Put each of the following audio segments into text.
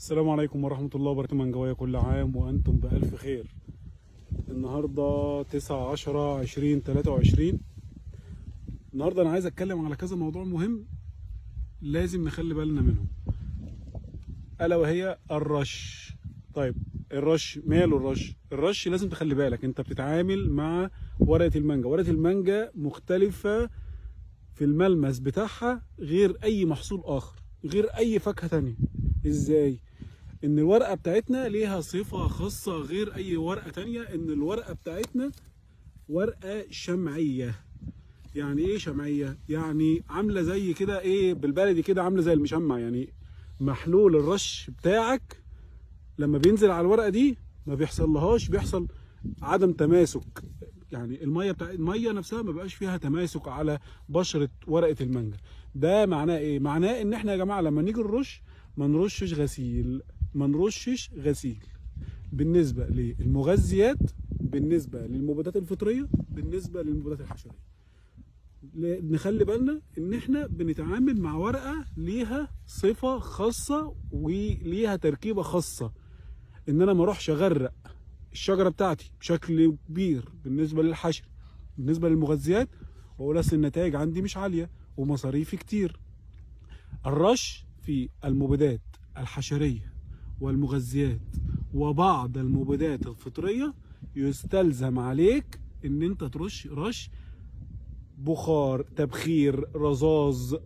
السلام عليكم ورحمة الله وبركاته. من جوايا كل عام وأنتم بألف خير. النهاردة تسعة عشرة عشرين تلاتة وعشرين. النهاردة أنا عايز أتكلم على كذا موضوع مهم لازم نخلي بالنا منهم ألا وهي الرش. طيب الرش ماله الرش؟ الرش لازم تخلي بالك أنت بتتعامل مع ورقة المانجا. ورقة المانجا مختلفة في الملمس بتاعها غير أي محصول آخر غير أي فاكهة تانية. إزاي؟ إن الورقة بتاعتنا ليها صفة خاصة غير أي ورقة تانية إن الورقة بتاعتنا ورقة شمعية. يعني إيه شمعية؟ يعني عاملة زي كده إيه بالبلدي كده عاملة زي المشمع. يعني محلول الرش بتاعك لما بينزل على الورقة دي ما بيحصل لهاش بيحصل عدم تماسك. يعني المية بتاع المية نفسها ما بقاش فيها تماسك على بشرة ورقة المانجا. ده معناه إيه؟ معناه إن إحنا يا جماعة لما نيجي نرش ما نرشش غسيل. ما نرشش غسيل. بالنسبة للمغذيات بالنسبة للمبيدات الفطرية بالنسبة للمبيدات الحشرية. نخلي بالنا إن إحنا بنتعامل مع ورقة ليها صفة خاصة وليها تركيبة خاصة. إن أنا ما أروحش أغرق الشجرة بتاعتي بشكل كبير بالنسبة للحشر بالنسبة للمغذيات وأقول أصل النتائج عندي مش عالية ومصاريفي كتير. الرش في المبيدات الحشرية والمغذيات وبعض المبيدات الفطرية يستلزم عليك إن أنت ترش رش بخار تبخير رذاذ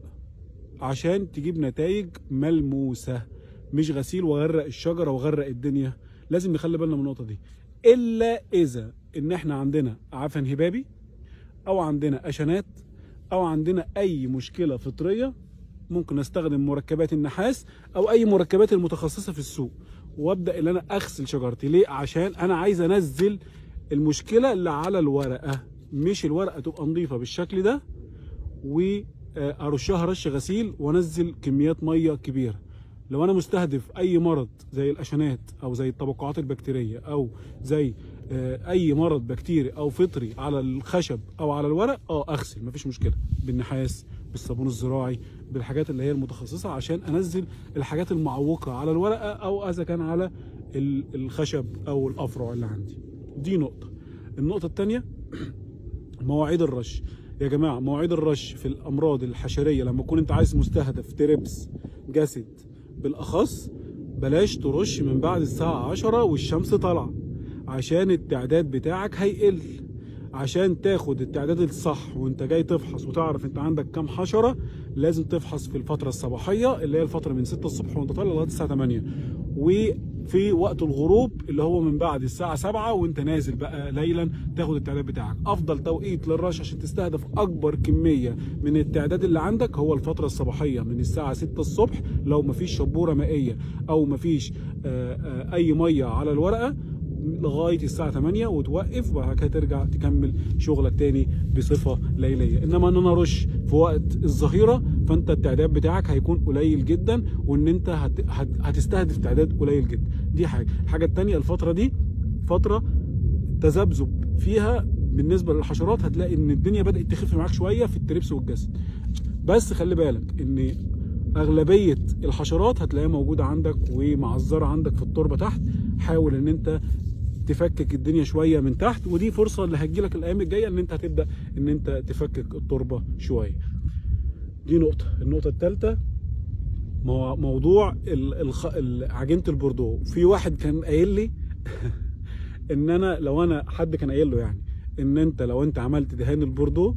عشان تجيب نتائج ملموسة. مش غسيل وغرق الشجرة وغرق الدنيا. لازم نخلي بالنا من النقطة دي. إلا إذا إن إحنا عندنا عفن هبابي أو عندنا أشنات أو عندنا أي مشكلة فطرية ممكن أستخدم مركبات النحاس أو أي مركبات المتخصصة في السوق وأبدأ إن أنا أغسل شجرتي. ليه؟ عشان أنا عايز أنزل المشكلة اللي على الورقة مش الورقة تبقى نظيفة بالشكل ده وأرشها رش غسيل وأنزل كميات مية كبيرة. لو أنا مستهدف أي مرض زي الأشنات أو زي التبقعات البكتيرية أو زي آه، أي مرض بكتيري أو فطري على الخشب أو على الورق آه أغسل مفيش مشكلة. بالنحاس بالصابون الزراعي بالحاجات اللي هي المتخصصة عشان أنزل الحاجات المعوقة على الورقة أو إذا كان على ال- الخشب أو الأفرع اللي عندي. دي نقطة. النقطة الثانية مواعيد الرش. يا جماعة مواعيد الرش في الأمراض الحشرية لما تكون أنت عايز مستهدف تريبس جسد بالأخص بلاش ترش من بعد الساعة 10 والشمس طالعة عشان التعداد بتاعك هيقل. عشان تاخد التعداد الصح وانت جاي تفحص وتعرف انت عندك كام حشرة لازم تفحص في الفترة الصباحية اللي هي الفترة من 6 الصبح وانت طالع لغاية الساعة 8 وفي وقت الغروب اللي هو من بعد الساعة 7 وانت نازل بقى ليلا تاخد التعداد بتاعك. أفضل توقيت للرش عشان تستهدف أكبر كمية من التعداد اللي عندك هو الفترة الصباحية من الساعة 6 الصبح لو مفيش شبورة مائية أو مفيش آه، آه، أي مية على الورقة لغاية الساعة 8 وتوقف وبعد كده ترجع تكمل شغلك تاني بصفة ليلية. إنما إن أنا أرش في وقت الظهيرة فأنت التعداد بتاعك هيكون قليل جدا وإن أنت هت... هت... هتستهدف تعداد قليل جدا. دي حاجة. الحاجة التانية الفترة دي فترة تذبذب فيها بالنسبة للحشرات هتلاقي إن الدنيا بدأت تخف معاك شوية في التربس والجاسيد. بس خلي بالك إن أغلبية الحشرات هتلاقيها موجودة عندك ومعذرة عندك في التربة تحت. حاول إن أنت تفكك الدنيا شوية من تحت ودي فرصة اللي هتجيلك الأيام الجاية إن أنت هتبدأ إن أنت تفكك التربة شوية. دي نقطة. النقطة الثالثه مو- موضوع عجينة البوردو. في واحد كان قايل لي إن أنا لو أنا حد كان قايل له يعني إن أنت لو أنت عملت دهان البوردو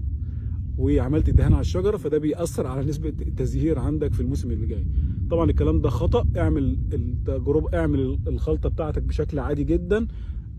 وعملت دهان على الشجرة فده بيأثر على نسبة التزهير عندك في الموسم اللي جاي. طبعا الكلام ده خطأ. اعمل التجربة اعمل الخلطة بتاعتك بشكل عادي جدا.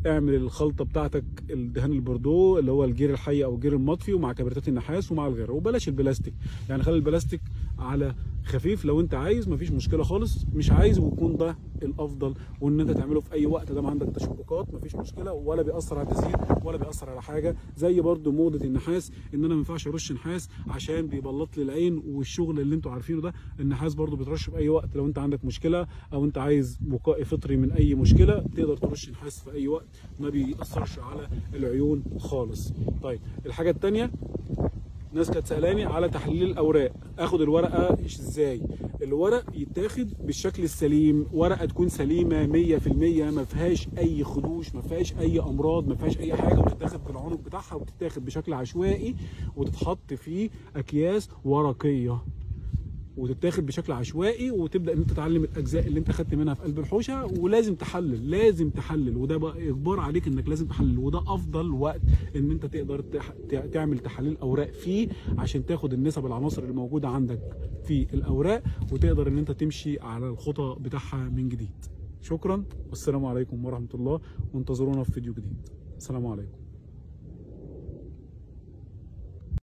اعمل الخلطة بتاعتك الدهان البوردو اللي هو الجير الحي أو الجير المطفي ومع كبريتات النحاس ومع الغيره وبلاش البلاستيك. يعني خلي البلاستيك على خفيف. لو انت عايز مفيش مشكلة خالص. مش عايز ويكون ده الأفضل وإن انت تعمله في أي وقت. ده ما عندك تشققات مفيش مشكلة. ولا بيأثر على التزهير ولا بيأثر على حاجة. زي برضو موضة النحاس إن أنا ما ينفعش أرش نحاس عشان بيبلط لي العين والشغل اللي أنتوا عارفينه ده. النحاس برضو بيترش في أي وقت. لو انت عندك مشكلة أو انت عايز وقائي فطري من أي مشكلة تقدر ترش نحاس في أي وقت. ما بيأثرش على العيون خالص. طيب الحاجة الثانية ناس كانت سألاني على تحليل الأوراق. آخد الورقة إزاي؟ الورق يتاخد بالشكل السليم ورقة تكون سليمة 100% ما فيهاش أي خدوش ما فيهاش أي أمراض ما فيهاش أي حاجة وتتاخد في العنق بتاعها وتتاخد بشكل عشوائي وتتحط في أكياس ورقية. وتتاخد بشكل عشوائي وتبدأ إن أنت تتعلم الأجزاء اللي أنت خدت منها في قلب الحوشة ولازم تحلل لازم تحلل. وده بقى إجبار عليك إنك لازم تحلل. وده أفضل وقت إن أنت تقدر تعمل تحاليل أوراق فيه عشان تاخد النسب العناصر اللي موجوده عندك في الأوراق وتقدر إن أنت تمشي على الخطى بتاعها من جديد. شكرا. والسلام عليكم ورحمة الله. وانتظرونا في فيديو جديد. السلام عليكم.